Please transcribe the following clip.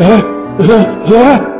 哎哎哎！